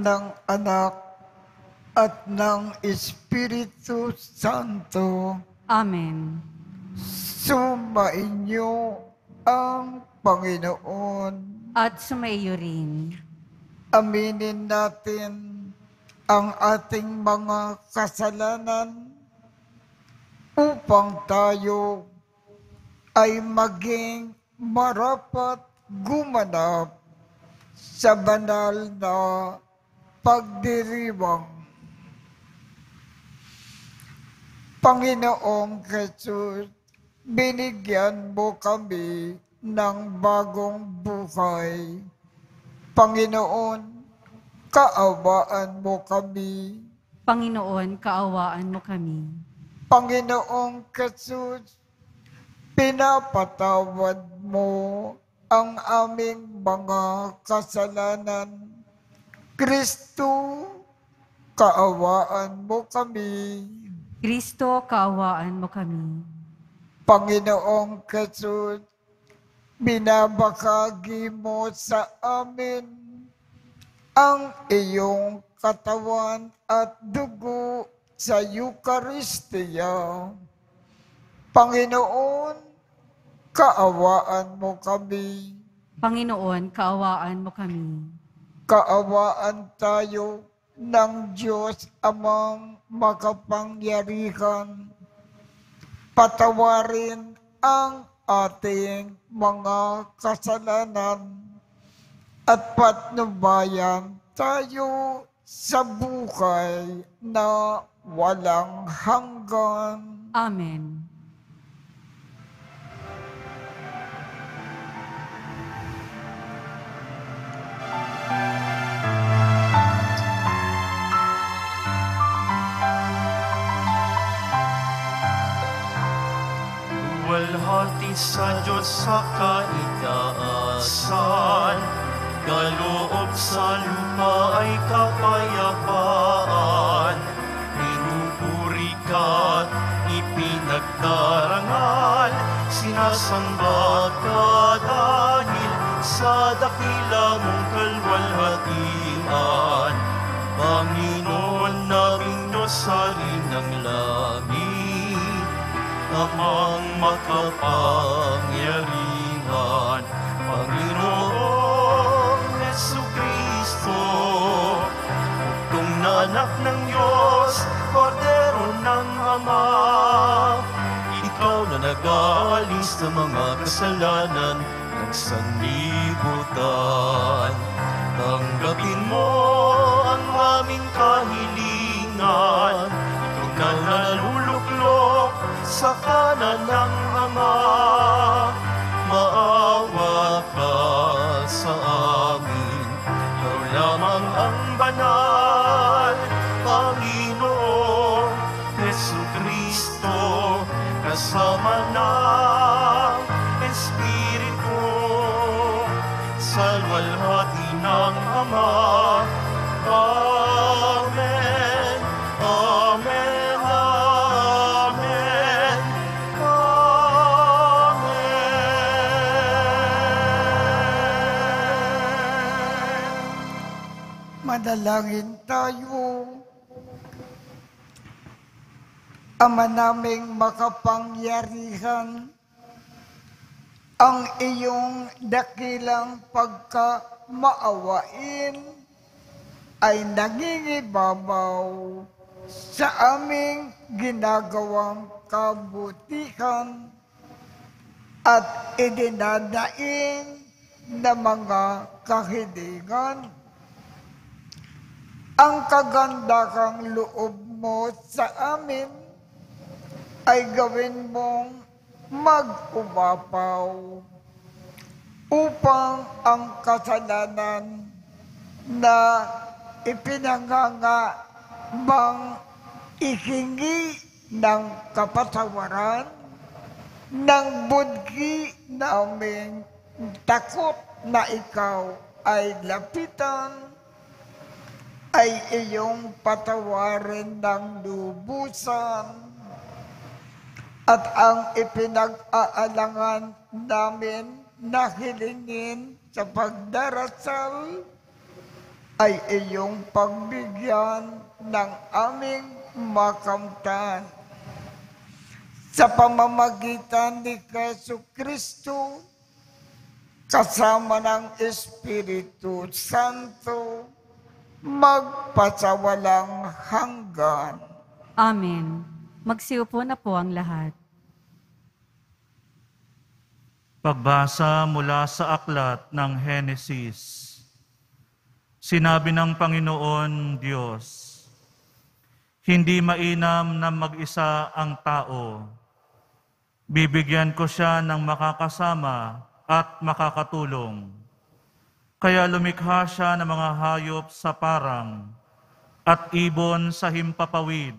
ng Anak at ng Espiritu Santo, Amen. sumainyo ang Panginoon. At sumaiyo rin. Aminin natin ang ating mga kasalanan upang tayo ay maging marapat gumanap sa banal na pagdiriwang. Panginoong Jesus, binigyan mo kami ng bagong buhay. Panginoon, kaawaan mo kami. Panginoon, kaawaan mo kami. Panginoong Jesus, pinapatawad mo ang aming mga kasalanan. Kristo, kaawaan mo kami. Kristo, kaawaan mo kami. Panginoong Jesus, binabakagi mo sa amin ang iyong katawan at dugo sa Eucharistia. Panginoon, kaawaan mo kami. Panginoon, kaawaan mo kami. Kaawaan tayo ng Diyos amang makapangyarihan. Patawarin ang ating mga kasalanan at patnubayan tayo sa buhay na walang hanggan. Amen. Walhati sa Diyos sa kaitaasan, Kaloob sa lupa ay kapayapaan. Pinupuri ka, ipinagdarangal, Sinasamba ka dahil sa dakila mong kalwalhatian. Panginoon naming Diyos sa rinang langit, amang makapangyarihan, Panginoong Yesu Kristo, Bugtong na anak ng Diyos, Kordero ng Ama, Ikaw na nag-aalis ng mga kasalanan ng sanlibutan. Tanggapin mo ang aming kahilingan, sa kanan ng Ama. Manalangin tayo. Ama naming makapangyarihan, ang iyong dakilang pagkamaawain ay nangingibabaw sa aming ginagawang kabutihan at idinadaing na mga kahilingan. Ang kagandakang loob mo sa amin ay gawin mong mag-umapaw upang ang kasalanan na ipinanganga bang ihingi ng kapatawaran ng budgi naming takot na ikaw ay lapitan ay iyong patawarin ng lubusan at ang ipinag-aalangan namin na hilingin sa pagdarasal ay iyong pagbigyan ng aming makamtan. Sa pamamagitan ni Keso Kristo, kasama ng Espiritu Santo, magpasawalang hanggan. Amen. Magsiupo na po ang lahat. Pagbasa mula sa aklat ng Henesis. Sinabi ng Panginoon Diyos, Hindi mainam na mag-isa ang tao. Bibigyan ko siya ng makakasama at makakatulong. Kaya lumikha siya ng mga hayop sa parang at ibon sa himpapawid.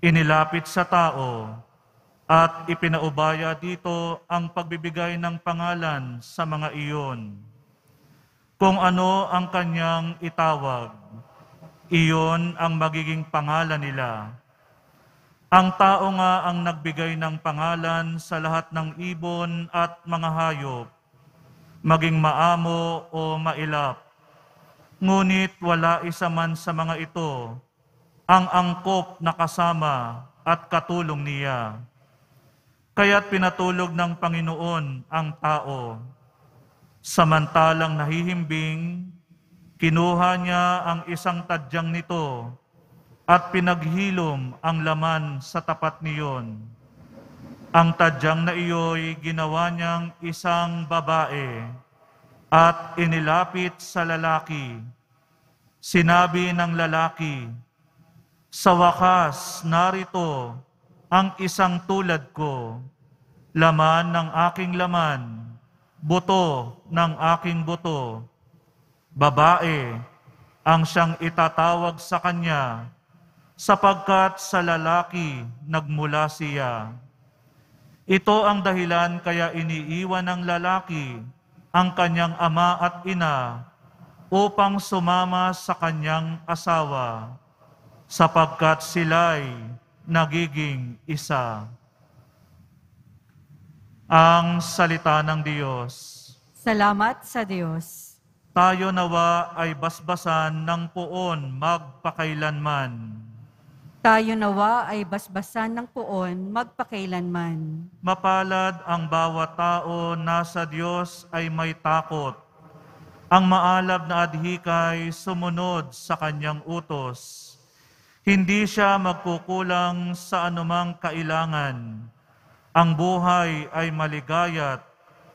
Inilapit sa tao at ipinaubaya dito ang pagbibigay ng pangalan sa mga iyon. Kung ano ang kanyang itawag, iyon ang magiging pangalan nila. Ang tao nga ang nagbigay ng pangalan sa lahat ng ibon at mga hayop, maging maamo o mailap. Ngunit wala isa man sa mga ito ang angkop na kasama at katulong niya. Kaya't pinatulog ng Panginoon ang tao. Samantalang nahihimbing, kinuha niya ang isang tadyang nito at pinaghilom ang laman sa tapat niyon. Ang tadyang na iyo'y ginawa niyang isang babae at inilapit sa lalaki. Sinabi ng lalaki, Sa wakas, narito ang isang tulad ko, laman ng aking laman, buto ng aking buto. Babae ang siyang itatawag sa kanya, sapagkat sa lalaki nagmula siya. Ito ang dahilan kaya iniiwan ng lalaki ang kanyang ama at ina upang sumama sa kanyang asawa, sapagkat sila'y nagiging isa. Ang salita ng Diyos. Salamat sa Diyos. Tayo nawa ay basbasan ng puon magpakailanman. Tayo nawa ay basbasan ng puon magpakailanman. Mapalad ang bawat tao na sa Diyos ay may takot. Ang maalab na adhikay sumunod sa kanyang utos. Hindi siya magkukulang sa anumang kailangan. Ang buhay ay maligayat,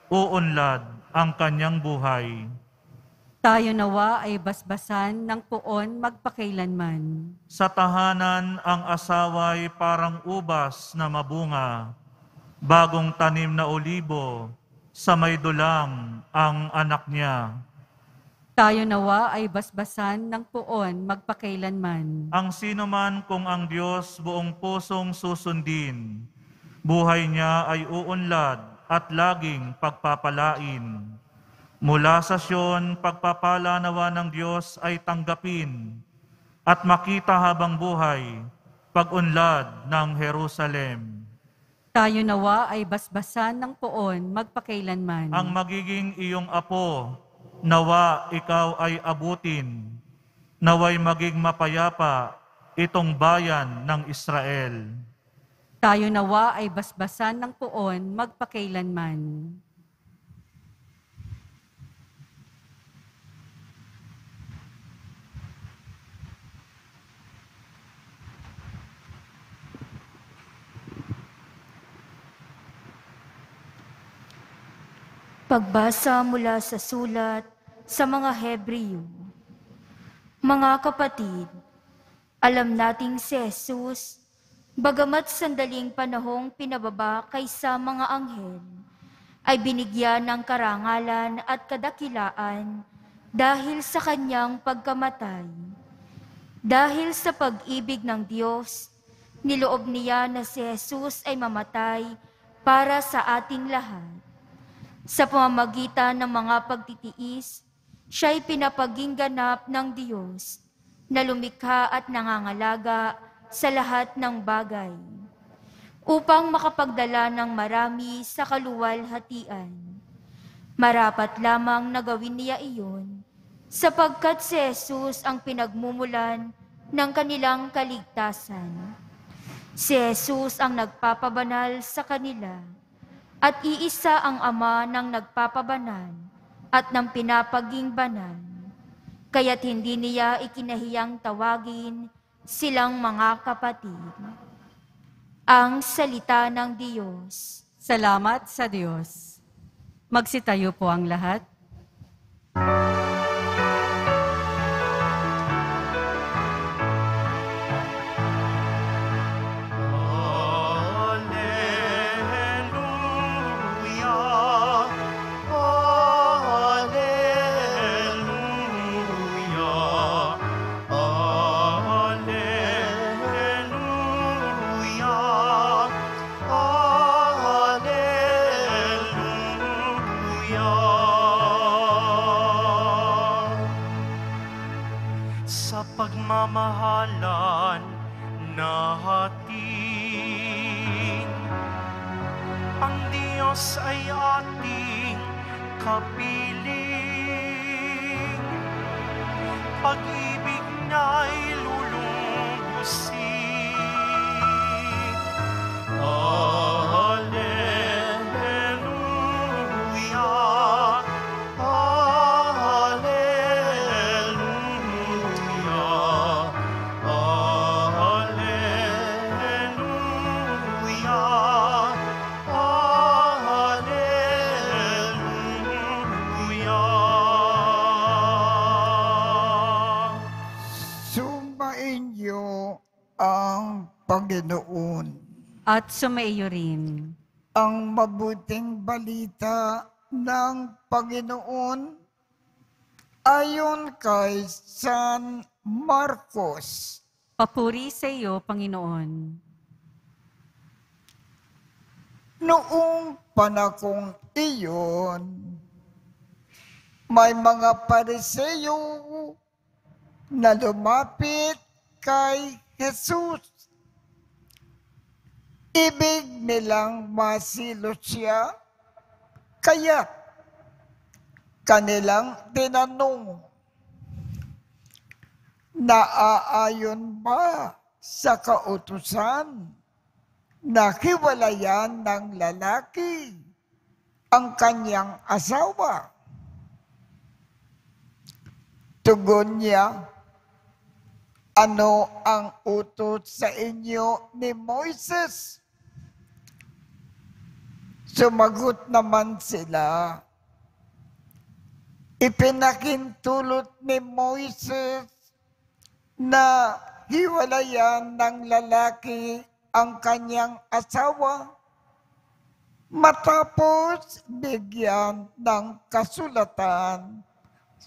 uunlad ang kanyang buhay. Tayo nawa ay basbasan ng puon magpakailanman. Sa tahanan ang asaway parang ubas na mabunga, bagong tanim na olibo, sa may dulang ang anak niya. Tayo nawa ay basbasan ng puon magpakailanman. Ang sino man kung ang Diyos buong pusong susundin, buhay niya ay uunlad at laging pagpapalain. Mula sa Siyon, pagpapala nawa ng Diyos ay tanggapin at makita habang buhay, pag-unlad ng Jerusalem. Tayo nawa ay basbasan ng puon magpakailanman. Ang magiging iyong apo, nawa ikaw ay abutin, naway maging mapayapa itong bayan ng Israel. Tayo nawa ay basbasan ng poon magpakailanman. Pagbasa mula sa sulat sa mga Hebreo. Mga kapatid, alam nating si Jesus, bagamat sandaling panahong pinababa kaysa mga anghel, ay binigyan ng karangalan at kadakilaan dahil sa kanyang pagkamatay. Dahil sa pag-ibig ng Diyos, niloob niya na si Jesus ay mamatay para sa ating lahat. Sa pamamagitan ng mga pagtitiis, siya'y pinapaging ganap ng Diyos na lumikha at nangangalaga sa lahat ng bagay upang makapagdala ng marami sa kaluwalhatian. Marapat lamang na gawin niya iyon sapagkat si Jesus ang pinagmumulan ng kanilang kaligtasan. Si Jesus ang nagpapabanal sa kanila at iisa ang Ama ng nagpapabanal at ng pinapaging banal. Kaya't hindi niya ikinahiyang tawagin silang mga kapatid. Ang salita ng Diyos. Salamat sa Diyos. Magsitayo po ang lahat. Alleluia, Sa pagmamahalan natin ang Diyos ay ating kapiling. Pag-ibig niya'y lulunggusin. At sumaiyo rin. Ang mabuting balita ng Panginoon ayon kay San Marcos. Papuri sa iyo, Panginoon. Noong panakong iyon, may mga pariseyo na lumapit kay Jesus. Ibig nilang masilo siya, kaya kanilang tinanong, naaayon ba sa kautusan na hiwalayan ng lalaki ang kanyang asawa? Tugon niya, ano ang utos sa inyo ni Moises? Sumagot naman sila, ipinakintulot ni Moises na hiwalayan ng lalaki ang kanyang asawa matapos bigyan ng kasulatan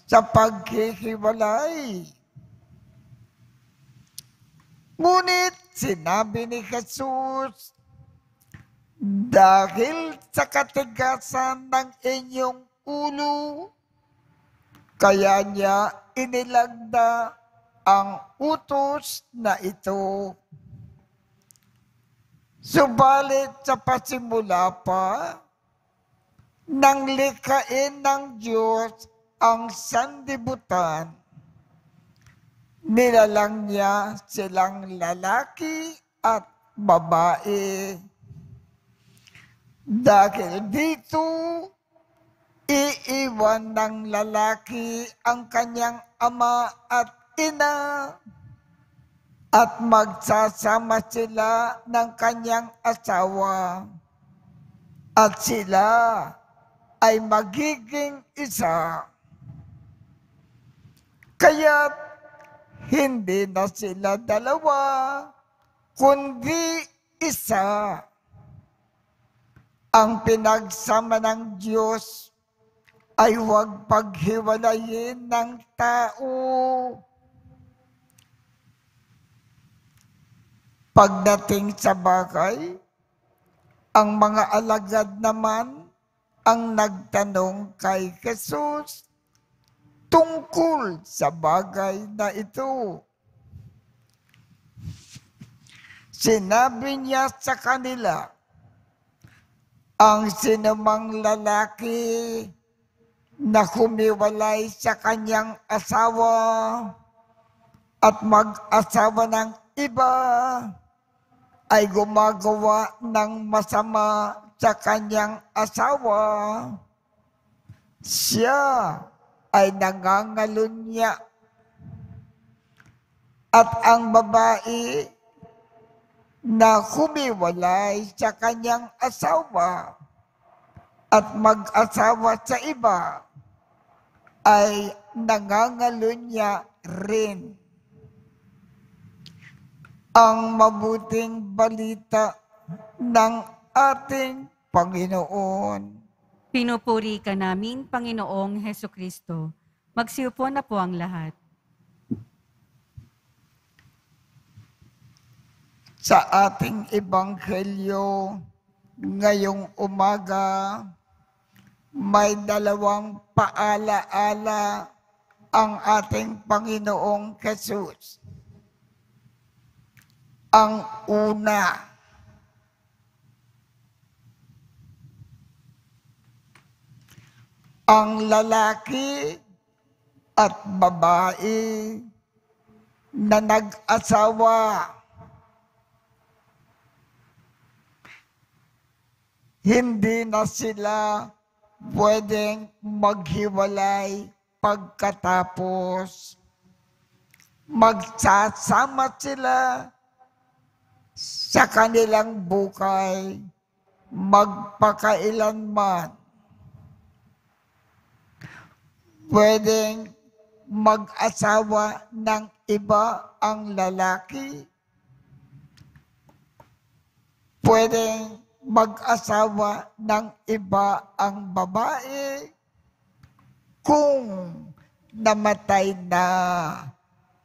sa paghihiwalay. Ngunit sinabi ni Jesus, dahil sa katigasan ng inyong ulo, kaya niya inilagda ang utos na ito. Subalit sa pasimula pa, nang likhain ng Diyos ang sandibutan, nilalang niya silang lalaki at babae. Dahil dito, iiwan ng lalaki ang kanyang ama at ina at magsasama sila ng kanyang asawa at sila ay magiging isa. Kaya hindi na sila dalawa, kundi isa. Ang pinagsama ng Diyos ay huwag paghiwalayin ng tao. Pagdating sa bagay, ang mga alagad naman ang nagtanong kay Jesus tungkol sa bagay na ito. Sinabi niya sa kanila, ang sinumang lalaki na humiwalay sa kanyang asawa at mag-asawa ng iba ay gumagawa ng masama sa kanyang asawa. Siya ay nangangalunya. At ang babae na humiwalay sa kanyang asawa at mag-asawa sa iba ay nangangalunya rin ang mabuting balita ng ating Panginoon. Pinupuri ka namin, Panginoong Heso Kristo. Magsiupo na po ang lahat. Sa ating Ebanghelyo ngayong umaga, may dalawang paalaala ang ating Panginoong Jesus. Ang una, ang lalaki at babae na nag-asawa hindi na sila pwedeng maghiwalay pagkatapos magsasama sila sa kanilang bukay magpakailanman. Pwedeng mag-asawa ng iba ang lalaki. Pwedeng mag-asawa ng iba ang babae kung namatay na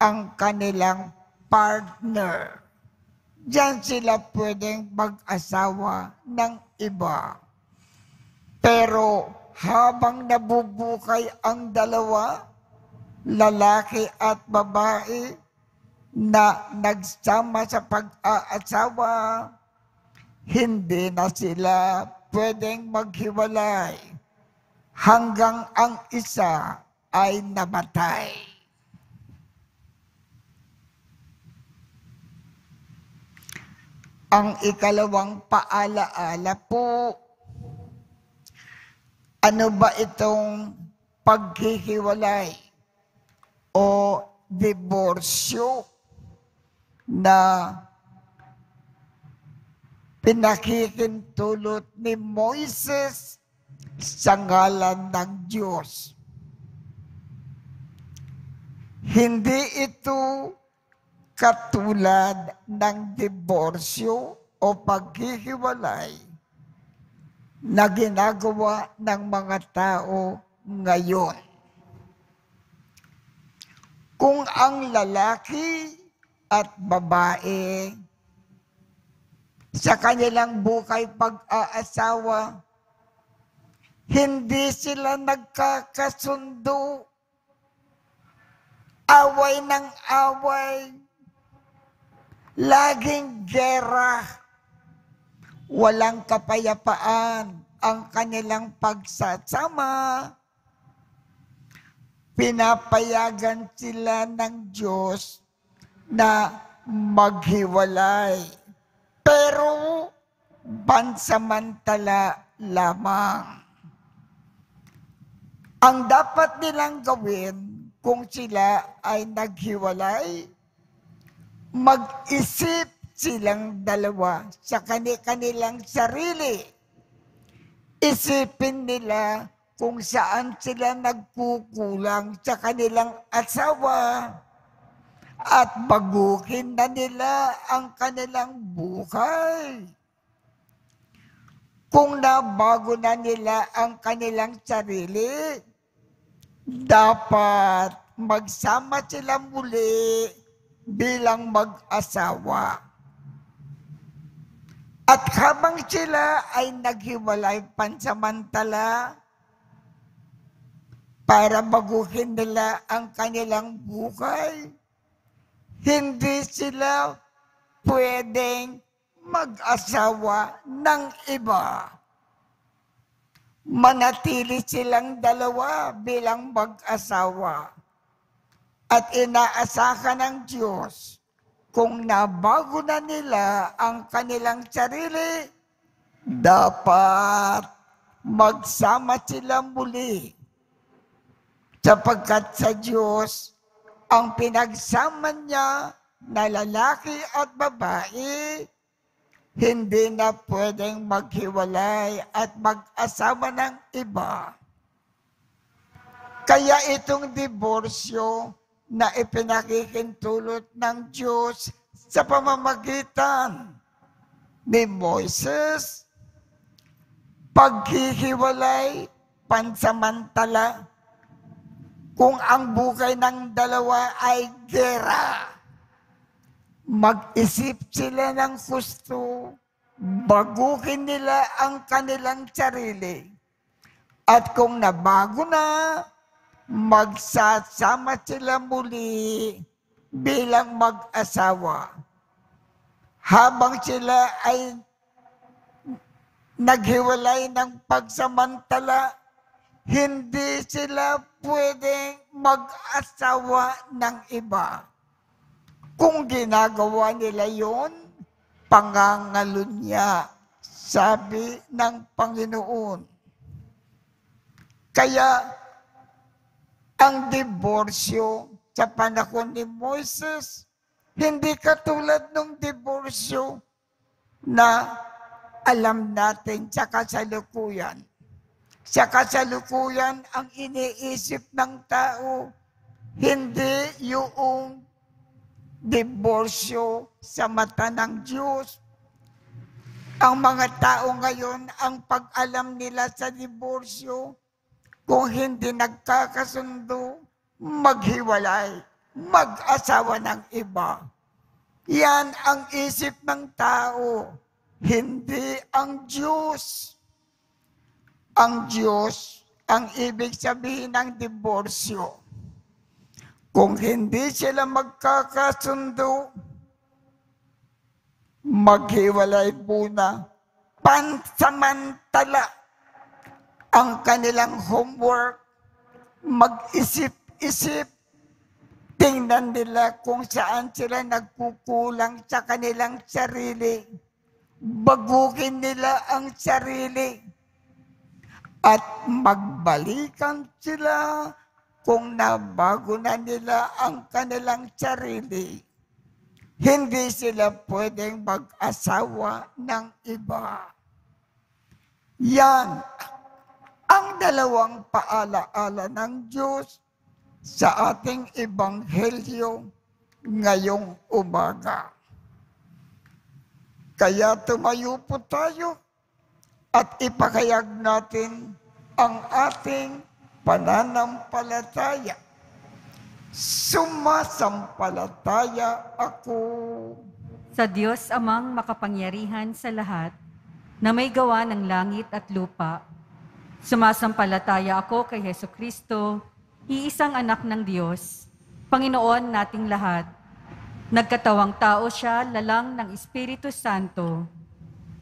ang kanilang partner. Diyan sila pwedeng mag-asawa ng iba. Pero habang nabubuhay ang dalawa, lalaki at babae, na nagsama sa pag-aasawa, hindi na sila pwedeng maghiwalay hanggang ang isa ay namatay. Ang ikalawang paalaala po, ano ba itong paghihiwalay o diborsyo na pinakikintulot ni Moises sa ngalan ng Diyos. Hindi ito katulad ng diborsyo o paghihiwalay na ginagawa ng mga tao ngayon. Kung ang lalaki at babae sa kanilang bukay pag-aasawa, hindi sila nagkakasundo. Away ng away. Laging gera. Walang kapayapaan ang kanilang pagsasama. pinapayagan sila ng Diyos na maghiwalay. Pero pansamantala lamang. Ang dapat nilang gawin kung sila ay naghiwalay, mag-isip silang dalawa sa kani-kanilang sarili. Isipin nila kung saan sila nagkukulang sa kanilang asawa at baguhin na nila ang kanilang buhay. Kung nabago na nila ang kanilang sarili, dapat magsama sila muli bilang mag-asawa. At habang sila ay naghiwalay pansamantala, para baguhin nila ang kanilang buhay, hindi sila pwedeng mag-asawa ng iba. Manatili silang dalawa bilang mag-asawa. At inaasahan ng Diyos kung nabago na nila ang kanilang sarili, dapat magsama sila muli. Sapagkat sa Diyos, ang pinagsama niya na lalaki at babae, hindi na pwedeng maghiwalay at mag-asawa ng iba. Kaya itong diborsyo na ipinakikintulot ng Diyos sa pamamagitan ni Moises, paghihiwalay, pansamantala, kung ang buhay ng dalawa ay gera, mag-isip sila ng gusto, baguhin nila ang kanilang sarili. At kung nabago na, magsasama sila muli bilang mag-asawa. Habang sila ay naghiwalay ng pagsamantala, hindi sila pwedeng mag-asawa ng iba. Kung ginagawa nila yon, pangangalunya, sabi ng Panginoon. Kaya, ang diborsyo sa panahon ni Moises, hindi katulad ng diborsyo na alam natin sa kasalukuyan. Sa kasalukuyan, ang iniisip ng tao, hindi yung diborsyo sa mata ng Diyos. Ang mga tao ngayon, ang pag-alam nila sa diborsyo, kung hindi nagkakasundo, maghiwalay, mag-asawa ng iba. Yan ang isip ng tao, hindi ang Diyos. Ang Diyos, ang ibig sabihin ng diborsyo. Kung hindi sila magkakasundo, maghiwalay muna. Pansamantala ang kanilang homework, mag-isip-isip, tingnan nila kung saan sila nagkukulang sa kanilang sarili. Baguhin nila ang sarili at magbalikan sila kung nabago na nila ang kanilang sarili. Hindi sila pwedeng mag-asawa ng iba. Yan ang dalawang paalaala ng Diyos sa ating ebanghelyo ngayong umaga. Kaya tumayo po tayo at ipakayag natin ang ating pananampalataya. Sumasampalataya ako. Sa Diyos amang makapangyarihan sa lahat, na may gawa ng langit at lupa, sumasampalataya ako kay Heso Kristo, iisang anak ng Diyos, Panginoon nating lahat. Nagkatawang tao siya, lalang ng Espiritu Santo.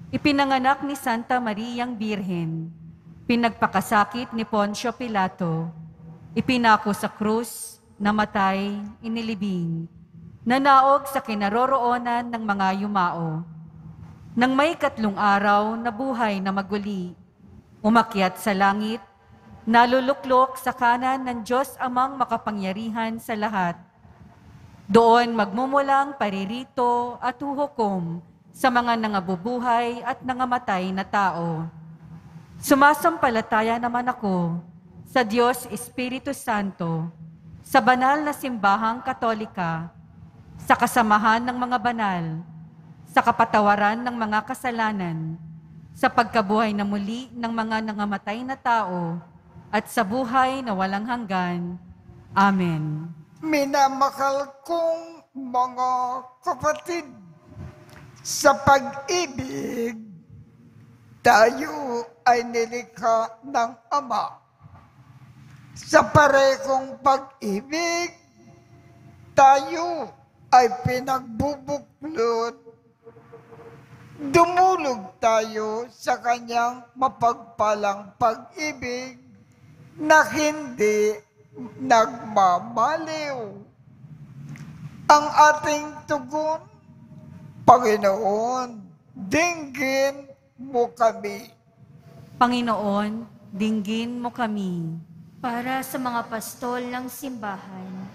Ipinanganak ni Santa Mariang Birhen, pinagpakasakit ni Poncio Pilato, ipinako sa krus, namatay, inilibing, nanaog sa kinaroroonan ng mga yumao. Nang may katlong araw na buhay na maguli, umakyat sa langit, naluluklok sa kanan ng Diyos amang makapangyarihan sa lahat. Doon magmumulang paririto at huhukom sa mga nangabubuhay at nangamatay na tao. Sumasampalataya naman ako sa Diyos Espiritu Santo, sa banal na simbahang katolika, sa kasamahan ng mga banal, sa kapatawaran ng mga kasalanan, sa pagkabuhay na muli ng mga nangamatay na tao, at sa buhay na walang hanggan. Amen. Minamahal kong mga kapatid, sa pag-ibig, tayo ay nilikha ng Ama. Sa parekong pag-ibig, tayo ay pinagbubuklod. Dumulog tayo sa kanyang mapagpalang pag-ibig na hindi nagmamaliw. Ang ating tugon, Panginoon, dinggin mo kami. Panginoon, dinggin mo kami. Para sa mga pastol ng simbahan,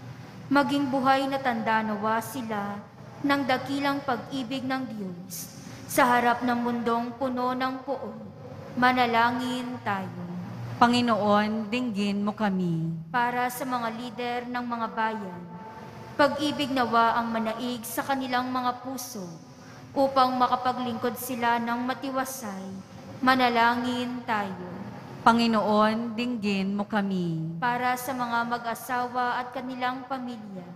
maging buhay na tanda nawa sila ng dakilang pag-ibig ng Diyos sa harap ng mundong puno ng poon. Manalangin tayo. Panginoon, dinggin mo kami. Para sa mga lider ng mga bayan, pag-ibig nawa ang manaig sa kanilang mga puso upang makapaglingkod sila ng matiwasay. Manalangin tayo. Panginoon, dinggin mo kami. para sa mga mag-asawa at kanilang pamilya.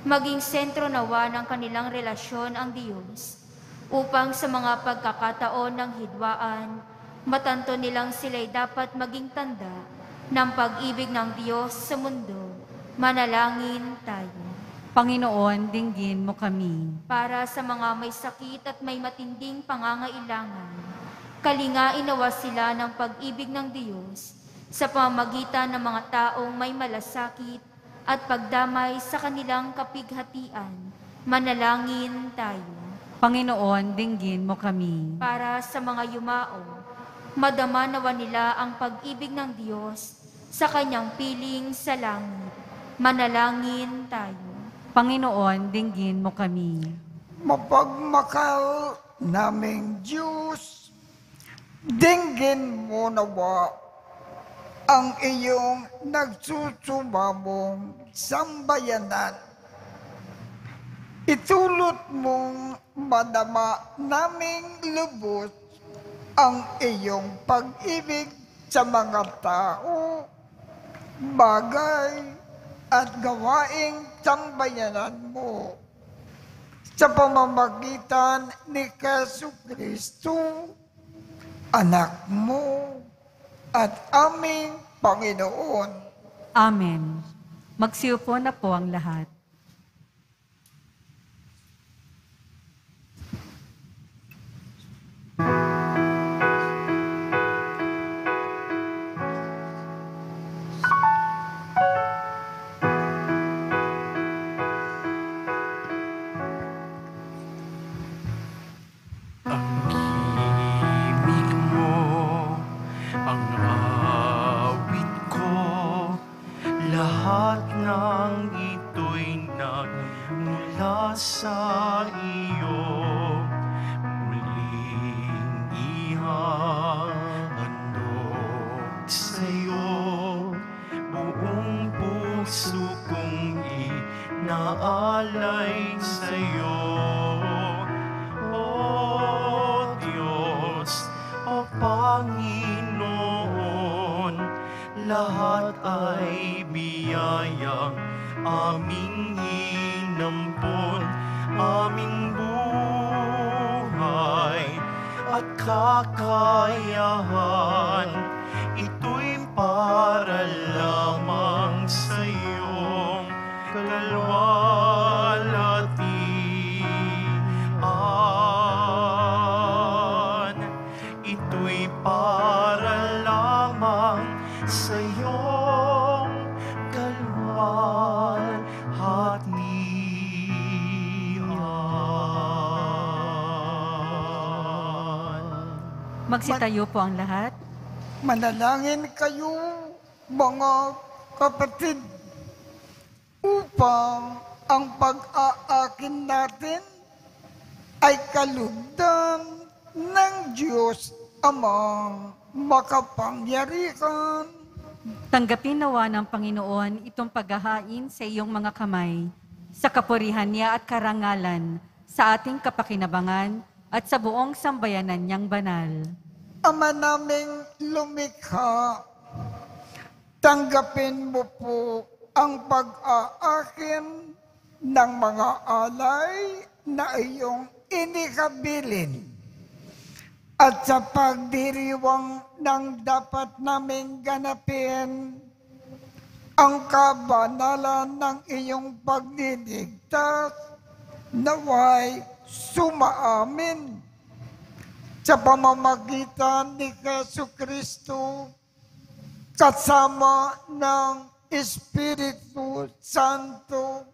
Maging sentro nawa ng kanilang relasyon ang Diyos upang sa mga pagkakataon ng hidwaan, matanto nilang sila'y dapat maging tanda ng pag-ibig ng Diyos sa mundo. Manalangin tayo. Panginoon, dinggin mo kami. Para sa mga may sakit at may matinding pangangailangan, kalingain nawa sila ng pag-ibig ng Diyos sa pamamagitan ng mga taong may malasakit at pagdamay sa kanilang kapighatian. Manalangin tayo. Panginoon, dinggin mo kami. Para sa mga yumao, madama nawa nila ang pag-ibig ng Diyos sa kanyang piling sa langit. Manalangin tayo. Panginoon, dinggin mo kami. Mapagmakal naming Diyos, dinggin mo nawa ang iyong nagsusumamong sambayanan. Itulot mong madama naming lubos ang iyong pag-ibig sa mga tao, bagay, at gawaing sambayanan mo sa pamamagitan ni Kesu Kristo, anak mo at aming Panginoon. Amen. Magsiupo na po ang lahat. Magsitayo po ang lahat. Manalangin kayo, mga kapatid, upang ang pag-aakin natin ay kalugdan ng Diyos amang makapangyarihan. Tanggapin nawa ng Panginoon itong paghahain sa iyong mga kamay, sa kapurihan niya at karangalan, sa ating kapakinabangan at sa buong sambayanan niyang banal. Ama naming lumikha, tanggapin mo po ang pag-aakin ng mga alay na iyong inikabilin at sa pagdiriwang ng dapat naming ganapin ang kabanalan ng iyong pagdidigtas naway sumaamin sa pamamagitan ni Yesu Kristo kasama ng Espiritu Santo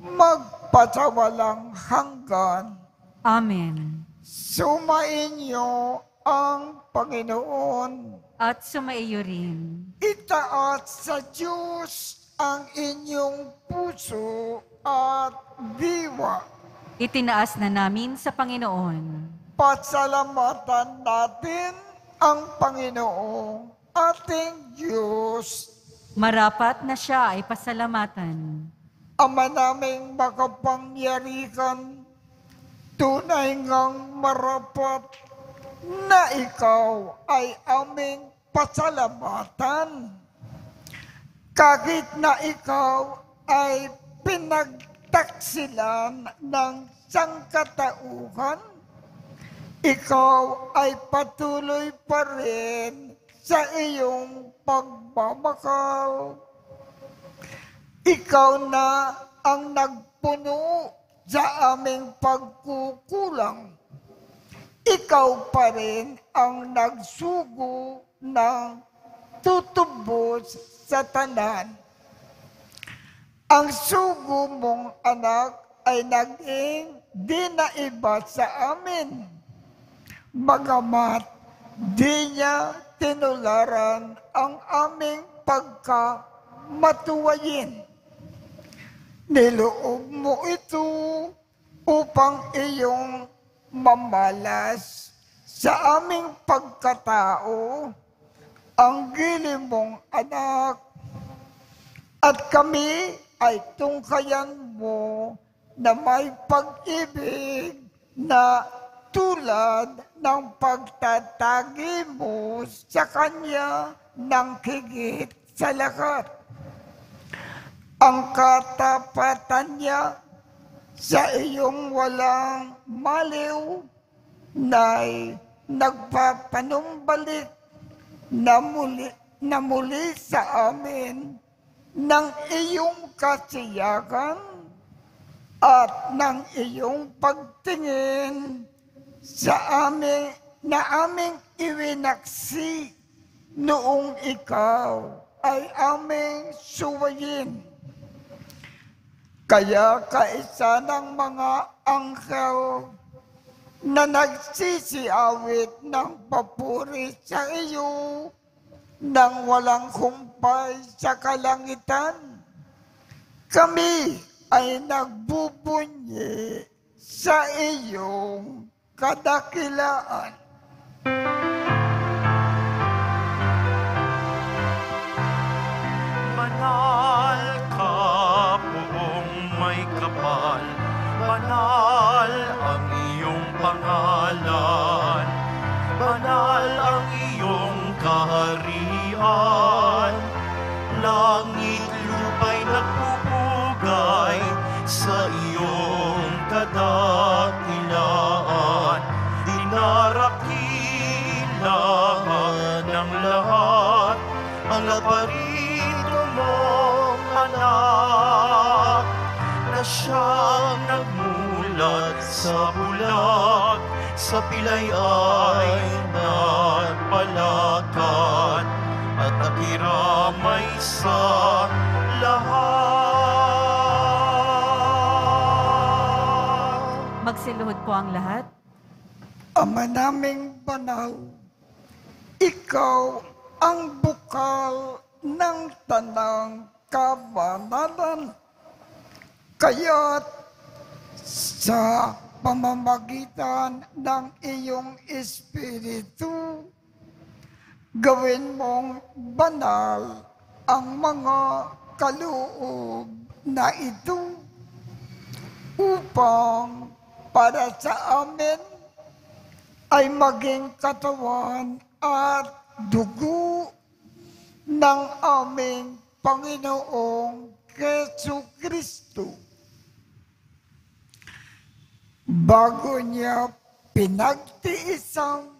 magpasawalang hanggan. Amen. Sumainyo ang Panginoon. At sumaiyo rin. Itaas sa Diyos ang inyong puso at diwa. Itinaas na namin sa Panginoon. Pasalamatan natin ang Panginoong ating Diyos. Marapat na siya ay pasalamatan. Ama naming makapangyarihan, tunay ngang marapat na ikaw ay aming pasalamatan. Kahit na ikaw ay pinagtaksilan ng sangkatauhan, ikaw ay patuloy pa rin sa iyong pagmamakal. Ikaw na ang nagpuno sa aming pagkukulang. Ikaw pa rin ang nagsugo ng tutubos sa tanan. Ang sugo mong anak ay naging di na iba sa amin. Bagamat di niya tinularan ang aming pagkamatuwayin. Niloob mo ito upang iyong mamalas sa aming pagkatao ang gilim mong anak at kami ay tungkayan mo na may pag-ibig na tulad ng pagtatagi mo sa Kanya ng higit sa lahat. Ang katapatan niya sa iyong walang maliw na'y nagpapanumbalik na muli, na muli sa amin ng iyong kasiyakan at ng iyong pagtingin sa amin na aming iwinaksi noong ikaw ay aming suwayin. Kaya kaisa ng mga angkel na nagsisiawit ng papuri sa iyo nang walang kumpay sa kalangitan. Kami ay nagbubunyi sa iyong kadakilaan. Banal ka poong may kapal, banal ang iyong pangalan, banal ang iyong kaharian. Langit lupa'y nagpupugay sa iyong kadakilaan. Dinarakilaan ng lahat. Ang laparito mong anak na siyang nagmulat sa bulag. Sa pilay ay nagpalakan at nakiramay sa lahat. Magsiluhod po ang lahat. Ama naming banal, Ikaw ang bukal ng tanang kabanalan. Kaya't sa pamamagitan ng iyong espiritu, gawin mong banal ang mga kaloob na ito upang para sa amin ay maging katawan at dugo ng aming Panginoong Keso Kristo. Bago niya pinagtiis ang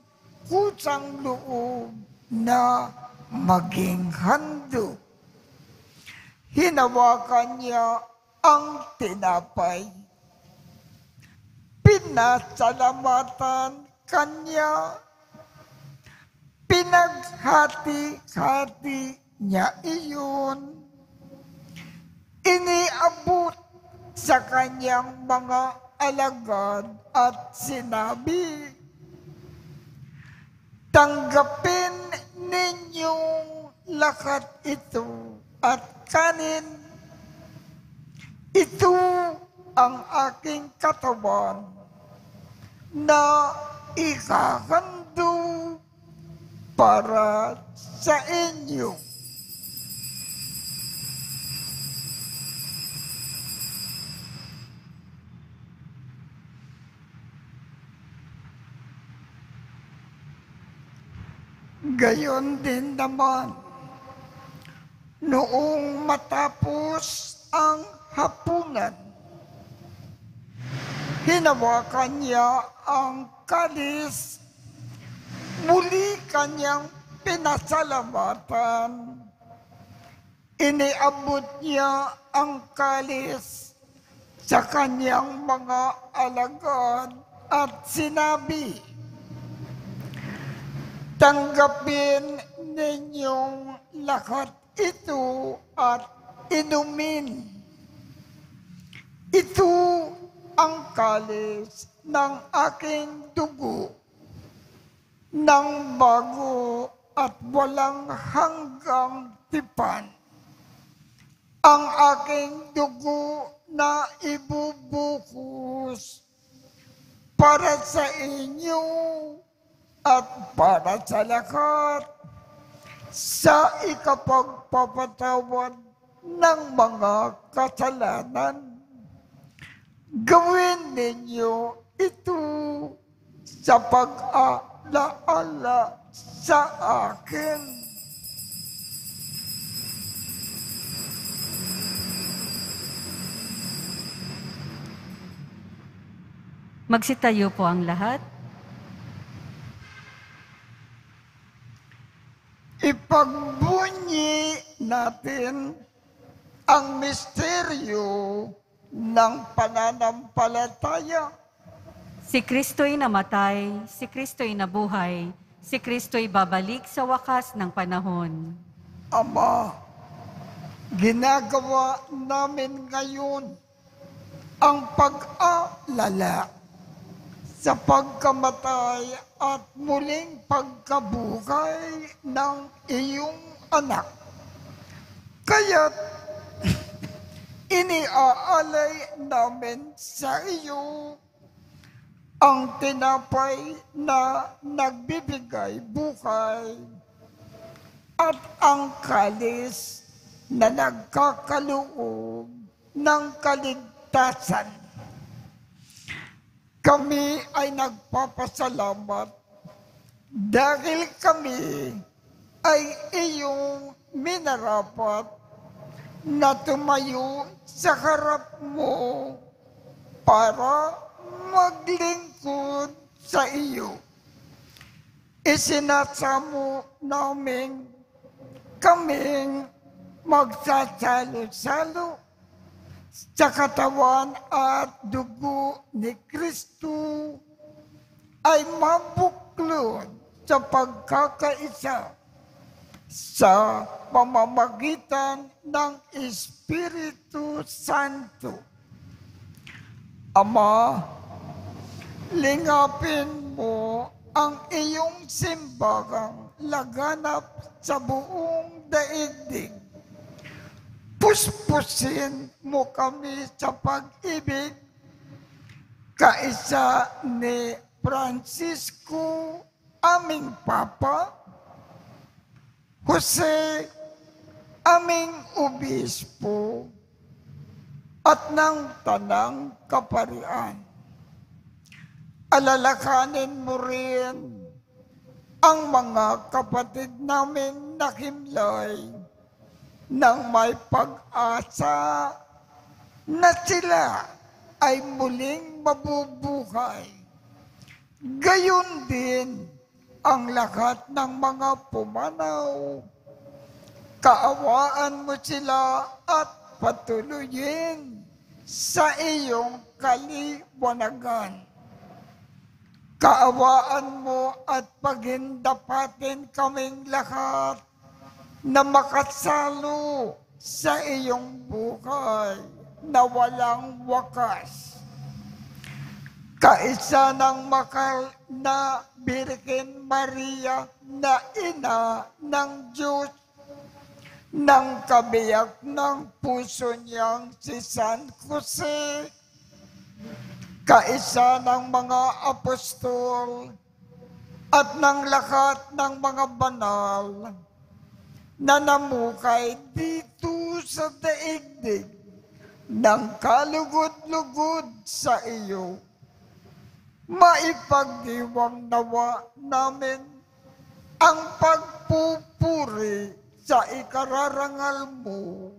kusang loob na maging handog, hinawakan niya ang tinapay. Pinasalamatan kanya. Pinaghati-hati niya iyon. Iniabot sa kanyang mga alagad at sinabi, Tanggapin ninyong lakat ito at kanin. Ito ang aking katawan na ikakando para sa inyo. Gayon din naman, noong matapos ang hapunan, hinawakan niya ang kalis, muli kanyang pinasalamatan. Iniabot niya ang kalis sa kanyang mga alagad at sinabi, Tanggapin ninyong lahat ito at inumin. Ito ang kalis ng aking dugo ng bago at walang hanggang tipan. Ang aking dugo na ibubuhos para sa inyo at para sa lahat sa ikapagpapatawad ng mga kasalanan. Gawin ninyo ito sa pag-alaala sa akin. Magsitayo po ang lahat. Ipagbunyi natin ang misteryo ng pananampalataya. Si Kristo'y namatay, si Kristo'y nabuhay, si Kristo'y babalik sa wakas ng panahon. Ama, ginagawa namin ngayon ang pag-alala sa pagkamatay at muling pagkabuhay ng iyong anak. Kaya't iniaalay namin sa iyo ang tinapay na nagbibigay buhay at ang kalis na nagkakaloob ng kaligtasan. Kami ay nagpapasalamat dahil kami ay iyong minarapat na tumayo sa harap mo para maglingkod sa iyo. Isinasamo namin kaming magsasalo-salo sa katawan at dugo ni Kristo ay mabuklod sa pagkakaisa sa pamamagitan ng Espiritu Santo. Ama, lingapin mo ang iyong simbahan laganap sa buong daigdig. Puspusin mo kami sa pag-ibig. Kaisa ni Francisco, aming Papa, Jose, aming Obispo, at ng Tanang Kaparian. Alalakanin mo rin ang mga kapatid namin na kimlay nang may pag-asa na sila ay muling mabubuhay. Gayon din ang lahat ng mga pumanaw. Kaawaan mo sila at patuloyin sa iyong kaliwanagan. Kaawaan mo at paghindapatin kaming lahat na makasalo sa iyong buhay na walang wakas. Kaisa ng makal na Birhen Maria na ina ng Diyos ng kabiyak ng puso niyang si San Jose, kaisa ng mga apostol at ng lahat ng mga banal na namukay dito sa daigdig ng kalugod-lugod sa iyo. Maipagdiwang nawa namin ang pagpupuri sa ikararangal mo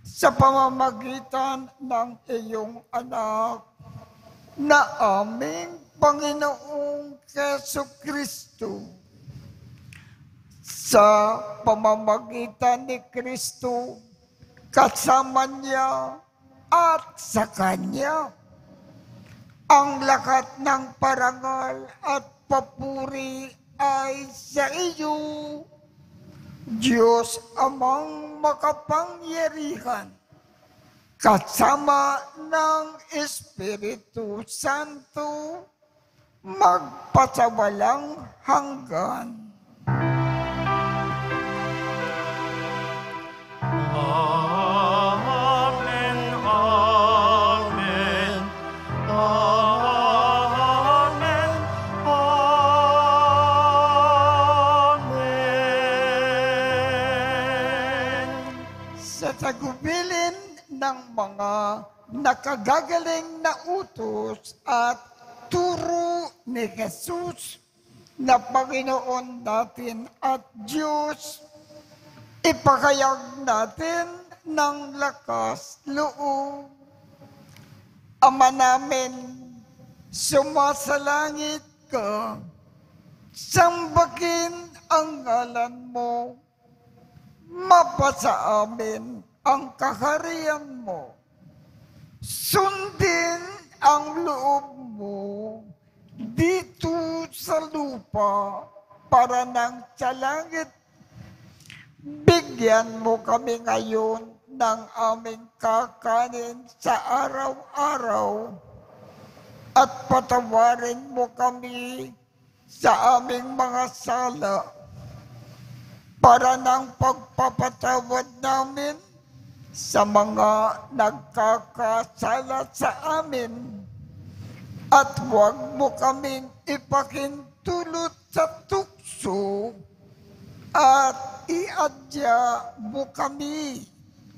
sa pamamagitan ng iyong anak na aming Panginoong Keso Kristo. Sa pamamagitan ni Kristo, kasama niya at sa Kanya, ang lahat ng parangal at papuri ay sa iyo, Diyos amang makapangyarihan, kasama ng Espiritu Santo, magpasawalang hanggan. Tagubilin ng mga nakagagaling na utos at turo ni Jesus na Panginoon natin at Diyos, ipakayag natin ng lakas loob. Ama namin, sumasalangit ka, sambakin ang ngalan mo, mapasa amin ang kaharian mo. Sundin ang loob mo dito sa lupa para nang sa langit. Bigyan mo kami ngayon ng aming kakanin sa araw-araw at patawarin mo kami sa aming mga sala para ng pagpapatawad namin sa mga nagkakasala sa amin. At huwag mo kaming ipakintulot sa tukso at iadya mo kami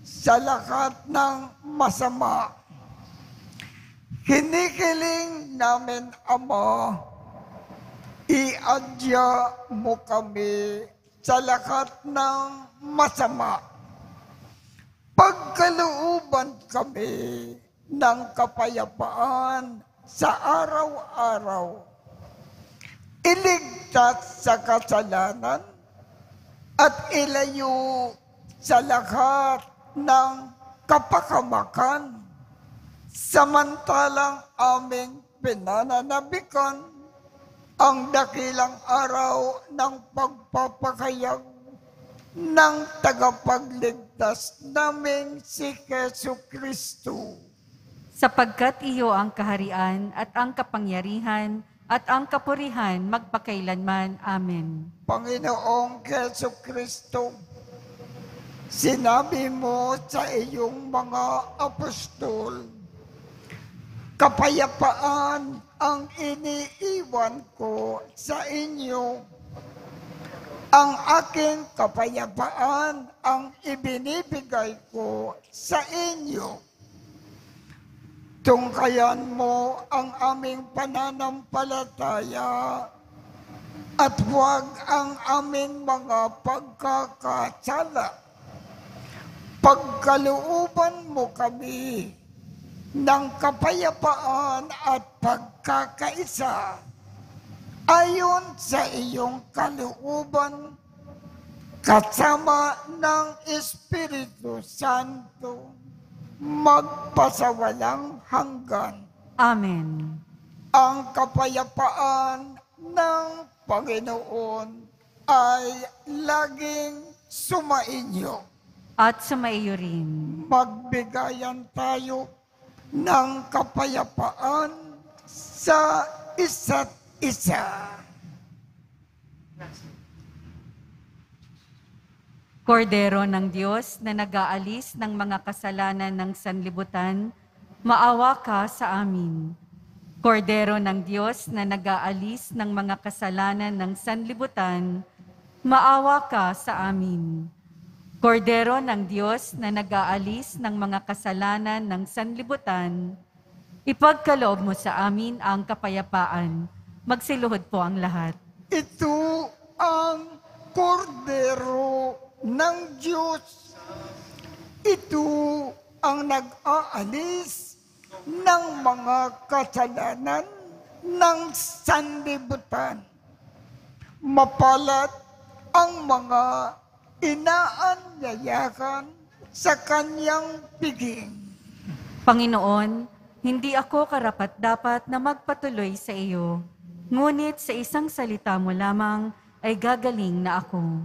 sa lahat ng masama. Hinikiling namin, Ama, iadya mo kami sa lahat ng masama. Pagkalooban kami ng kapayapaan sa araw-araw. Iligtas sa kasalanan at ilayo sa lahat ng kapakamakan samantalang aming pinananabikan ang dakilang araw ng pagpapakayag ng tagapagligtas naming si Keso Kristo. Sapagkat iyo ang kaharian at ang kapangyarihan at ang kapurihan magpakailanman. Amen. Panginoong Keso Kristo, sinabi mo sa iyong mga apostol, kapayapaan ang iniiwan ko sa inyo. Ang aking kapayapaan ang ibinibigay ko sa inyo. Tungkayan mo ang aming pananampalataya at huwag ang aming mga pagkakasala. Pagkalooban mo kami ng kapayapaan at pagkakaisa ayon sa iyong kalooban kasama ng Espiritu Santo magpasawalang hanggan Amen. ang kapayapaan ng Panginoon ay laging sumainyo. At sumaiyo rin. Magbigayan tayo ng kapayapaan sa isa't isa. Kordero ng Diyos na nag-aalis ng mga kasalanan ng sanlibutan, maawa ka sa amin. Kordero ng Diyos na nag-aalis ng mga kasalanan ng sanlibutan, maawa ka sa amin. Kordero ng Diyos na nag-aalis ng mga kasalanan ng sanlibutan, ipagkaloob mo sa amin ang kapayapaan. Magsiluhod po ang lahat. Ito ang kordero ng Diyos. Ito ang nag-aalis ng mga kasalanan ng sanlibutan. Mapalat ang mga inaanyayakan sa kanyang piging. Panginoon, hindi ako karapat-dapat na magpatuloy sa iyo, ngunit sa isang salita mo lamang ay gagaling na ako.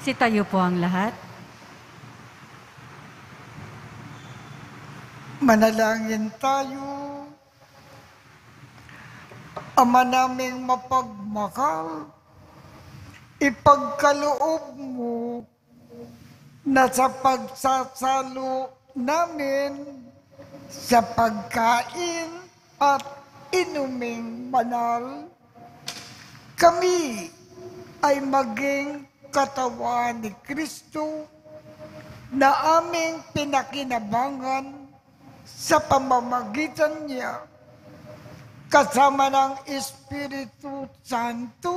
Magsitayo po ang lahat. Manalangin tayo. Ama naming mapagmahal, ipagkaloob mo na sa pagsasalo namin sa pagkain at inuming banal, kami ay maging katawan ni Kristo na aming pinakinabangan sa pamamagitan niya kasama ng Espiritu Santo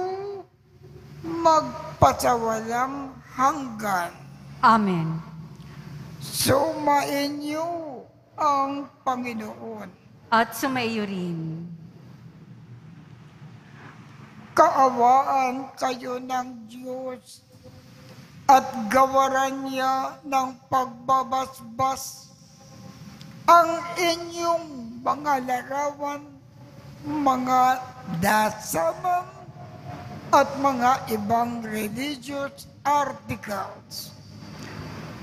magpasawalang hanggan. Amen. Sumain niyo ang Panginoon. At sumaiyo rin. Kaawaan kayo ng Diyos at gawaran niya ng pagbabasbas ang inyong mga larawan, mga dasaman, at mga ibang religious articles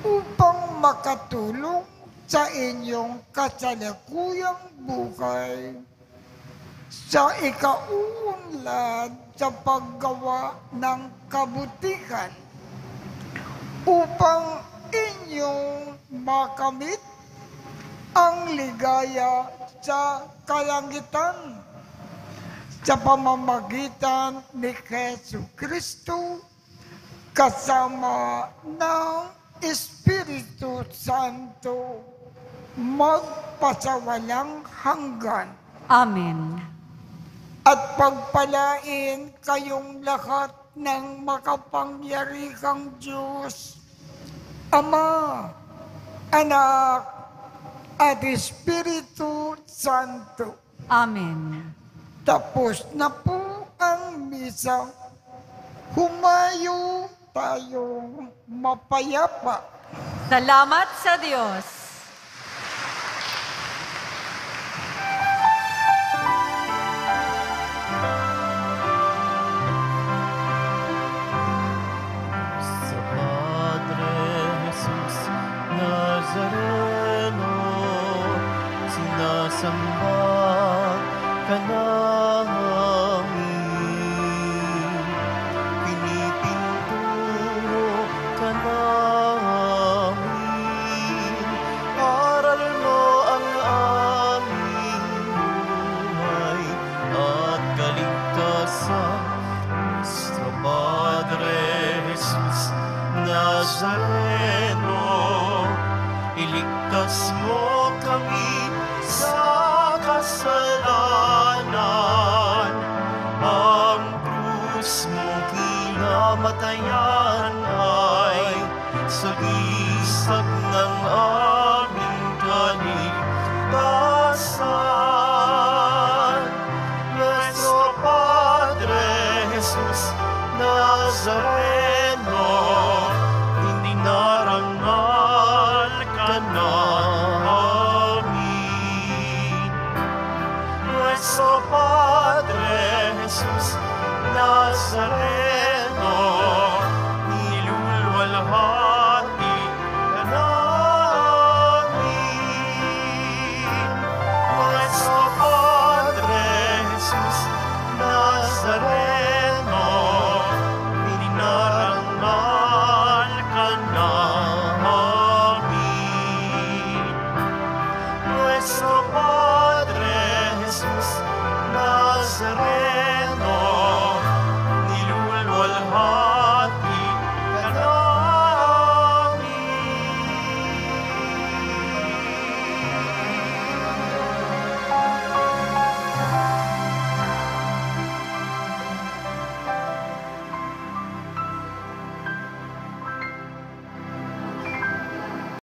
upang makatulong sa inyong kasalukuyang buhay sa ikaunlad sa paggawa ng kabutihan upang inyong makamit ang ligaya sa kalangitan sa pamamagitan ni Yesu Kristo kasama ng Espiritu Santo magpasawalang hanggan Amen. At pagpalain kayong lahat ng makapangyarihang Diyos, Ama, Anak, at Espiritu Santo. Amen. Tapos na po ang misa. Humayo tayong mapayapa. Salamat sa Diyos.